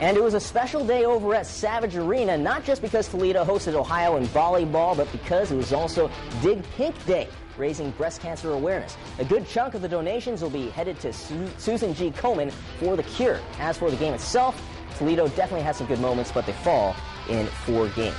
And it was a special day over at Savage Arena, not just because Toledo hosted Ohio in volleyball, but because it was also Dig Pink Day, raising breast cancer awareness. A good chunk of the donations will be headed to Su- Susan G. Komen for the cure. As for the game itself, Toledo definitely has some good moments, but they fall in four games.